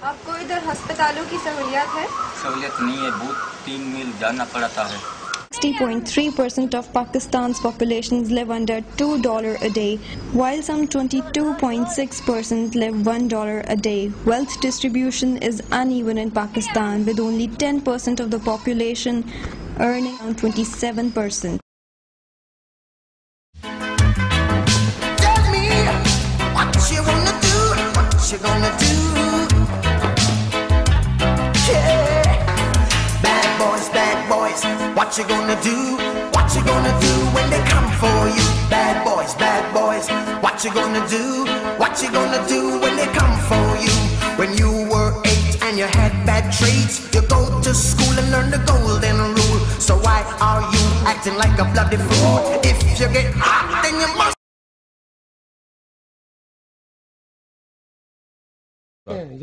آپ کو ادھر ہسپتالوں کی سہولیات ہے سہولیت نہیں ہے بہت تین میل جانا پڑتا ہے 60.3% of Pakistan's populations live under $2 a day, while some 22.6% live $1 a day. Wealth distribution is uneven in Pakistan, with only 10% of the population earning around 27%. What you gonna do? What you gonna do when they come for you? Bad boys, bad boys. What you gonna do? What you gonna do when they come for you? When you were eight and you had bad traits, you go to school and learn the golden rule. So why are you acting like a bloody fool? If you get hot, then you must.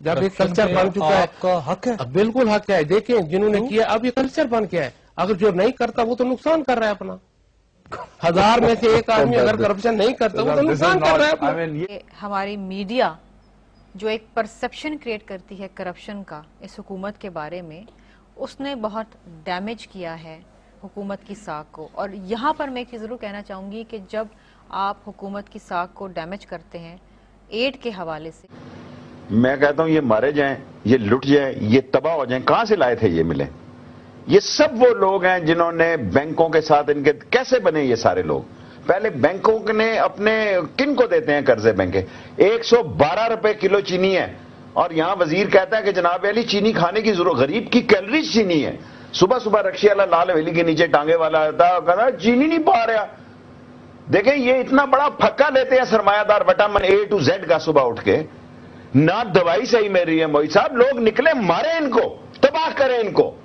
جب ایک culture بن چکا ہے آپ کا حق ہے۔ بالکل حق ہے۔ دیکھیں جنہوں نے کیا اب یہ کلچر بن گیا ہے۔ اگر جو نہیں کرتا وہ تو نقصان کر رہا ہے اپنا۔ ہزار میں سے ایک آدمی اگر کرپشن نہیں کرتا وہ تو نقصان کر رہا ہے ہماری میڈیا جو ایک پرسپشن کریٹ کرتی ہے کرپشن کا اس حکومت کے بارے میں اس نے بہت ڈیمیج کیا ہے حکومت کی ساکھ کو۔ اور یہاں پر میں ایک چیز ضرور کہنا چاہوں گی کہ جب آپ حکومت کی ساکھ کو ڈیمیج کرتے ہیں ایڈ کے حوالے سے۔ میں کہتا ہوں یہ مارے جائیں، یہ لٹ جائیں، یہ تباہ ہو جائیں، کہاں سے لائے تھے یہ ملے یہ سب وہ لوگ ہیں جنہوں نے بینکوں کے ساتھ ان کے، کیسے بنے یہ سارے لوگ؟ پہلے بینکوں نے اپنے کن کو دیتے ہیں قرضے بینکیں؟ ایک سو بارہ روپے کلو چینی ہے۔ اور یہاں وزیر کہتا ہے کہ جناب علی، چینی کھانے کی ضرورت، غریب کی کیلریز چینی ہے۔ صبح صبح رکشے والا لال حویلی کے نیچے ٹانگے والا آتا ہے کہتا ہے، چینی نہیں پا رہا۔ دیکھیں، یہ اتنا بڑا پھکا لیتے ہیں سرمایہ دار، وٹامن اے ٹو زیڈ کا صبح اٹھ کے۔ نہ دوائی صحیح مل رہی ہے موئی صاحب، لوگ نکلے، مارے ان کو، تباہ کریں ان کو۔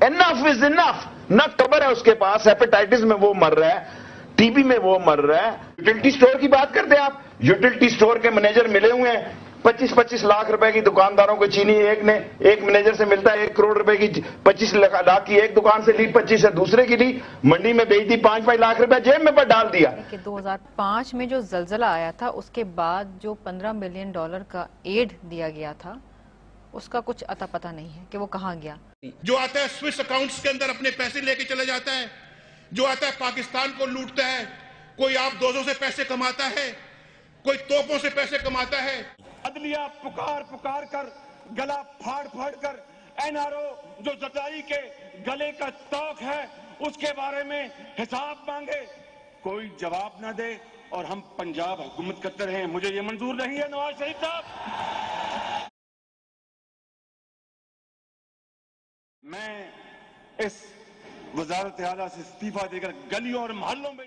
انف از انف نہ قبر ہے اس کے پاس ہیپیٹائٹس میں وہ مر رہا ہے ٹی بی میں وہ مر رہا ہے۔ یوٹیلٹی سٹور کی بات کرتے ہیں آپ۔ یوٹیلٹی سٹور کے مینیجر ملے ہوئے ہیں۔ پچیس پچیس لاکھ روپے کی دکانداروں کو چینی ایک نے ایک مینیجر سے ملتا ہے ایک کروڑ روپے کی پچیس لاکھ کی ایک دکان سے لی پچیس سے دوسرے کی لی منڈی میں بیچ دی پانچ پانچ لاکھ روپے جیب میں پر ڈال دیا۔ کہ دو ہزار پانچ میں جو زلزلہ آیا تھا اس کے بعد جو پندرہ ملین ڈالر کا ایڈ دیا گیا تھا اس کا کچھ اتا پتہ نہیں ہے کہ وہ کہاں گیا۔ جو آتا ہے سوئس اکاؤنٹس کے اندر اپنے پیسے لے کے چلا جاتا ہے جو آتا ہے پاکستان کو لوٹتا ہے کوئی آپ دوزوں سے پیسے کماتا ہے کوئی توپوں سے پیسے کماتا ہے۔ عدلیہ پکار پکار کر، گلا پھاڑ پھاڑ کر، این آر او جو زدائی کے گلے کا توق ہے، اس کے بارے میں حساب مانگے، کوئی جواب نہ دے اور ہم پنجاب حکومت کرتے رہے مجھے یہ منظور نہیں ہے، نواز شریف صاحب۔ میں اس وزارت اعلیٰ سے استعفیٰ دے کر گلیوں اور محلوں میں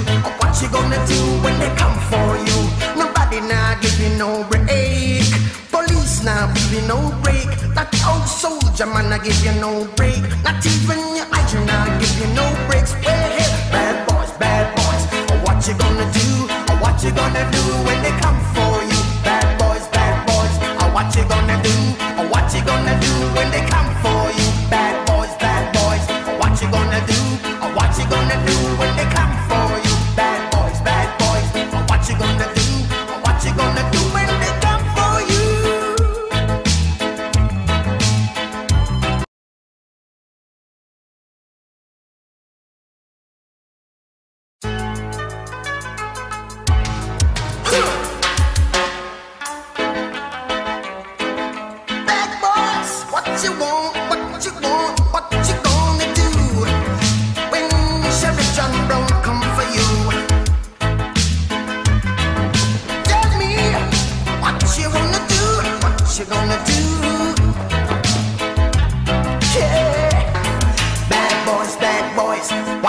Gonna do when they come for you? Nobody now give you no break. Police now give you no break. That old soldier man I give you no break. Not even your eyes now give you no breaks. Well, hey, bad boys, bad boys, what you gonna do? What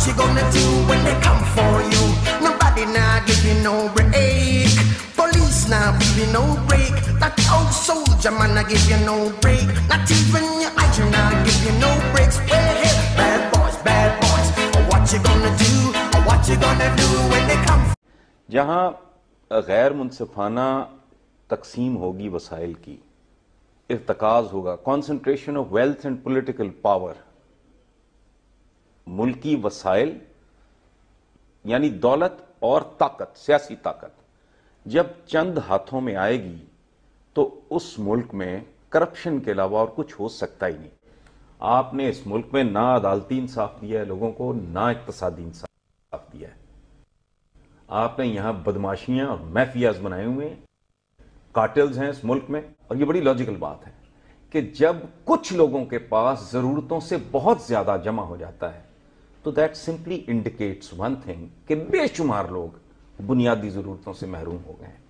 What you gonna do when they come for you? Nobody now give you no break. Police now give you no break. That old soldier man I give you no break. Not even your iron now give you no breaks. Well, hey, bad boys, bad boys. What you gonna do? What you gonna do when they come? جہاں غیر منصفانہ تقسیم ہوگی وسائل کی ارتکاز ہوگا concentration of wealth and political power ملکی وسائل یعنی دولت اور طاقت، سیاسی طاقت۔ جب چند ہاتھوں میں آئے گی تو اس ملک میں کرپشن کے علاوہ اور کچھ ہو سکتا ہی نہیں۔ آپ نے اس ملک میں نہ عدالتی انصاف دیا ہے لوگوں کو، نہ اقتصادی انصاف دیا ہے۔ آپ نے یہاں بدماشیاں اور میفیاز بنائے ہوئے ہیں۔ کارٹلز ہیں اس ملک میں۔ اور یہ بڑی لاجیکل بات ہے کہ جب کچھ لوگوں کے پاس ضرورتوں سے بہت زیادہ جمع ہو جاتا ہے تو that simply indicates one thing کہ بے شمار لوگ بنیادی ضرورتوں سے محروم ہو گئے ہیں۔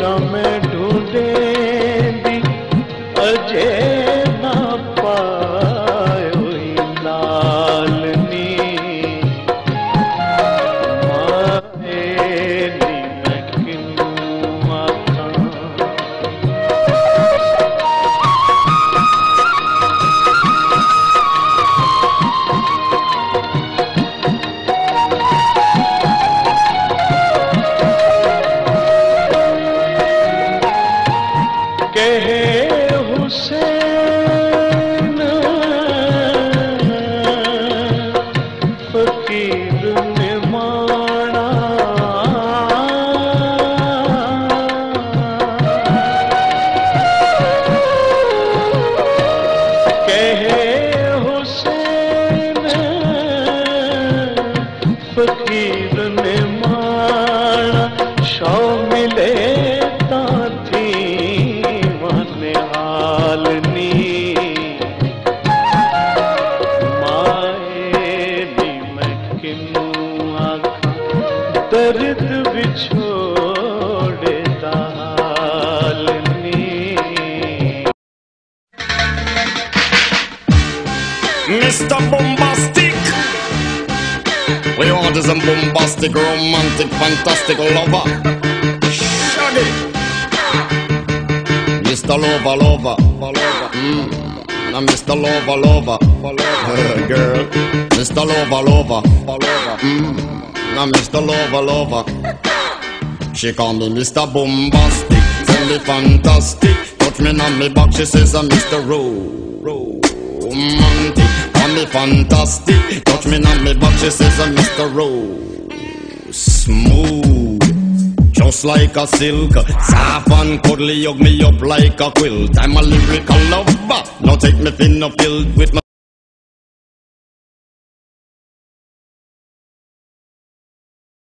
میں ڈھونڈے بھی۔ اجے فقیر نے مانا شو ملے تھی من مائے میں کنوں آکھا درد بچھوڑے Mr. Bombastic We want is bombastic, romantic, fantastic lover. Shaggy. Mr. Lover, lover, lover. Mm. Now, Mr. Lover, lover, lover. Girl. Mr. Lover, lover, lover. Mm. Now, Mr. Lover, lover. She call me Mr. Bombastic, tell me fantastic. Touch me on me back, she says I'm Mr. Ro- Romantic. Me fantastic, touch me on me back, she says I'm Mr. Ro- Smooth. Just like a silk, soft and cuddly, hug me up like a quilt. I'm a lyrical lover. Now take me thin filled with my